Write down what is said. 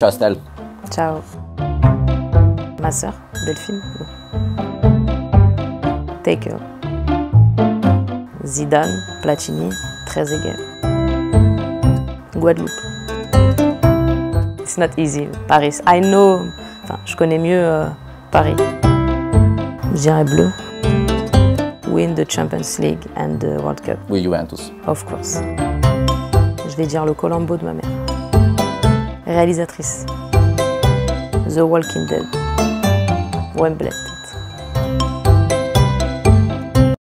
Ciao Estelle. Ciao. Ma sœur, Delphine. Taker. Zidane, Platini, Trezeguet. Guadeloupe. It's not easy. Paris. I know. Enfin, je connais mieux euh, Paris. Je dirais bleu. Win the Champions League and the World Cup, Oui, Juventus. of course. Je vais dire le Colombo de ma mère. Réalisatrice. The Walking Dead. Wembley.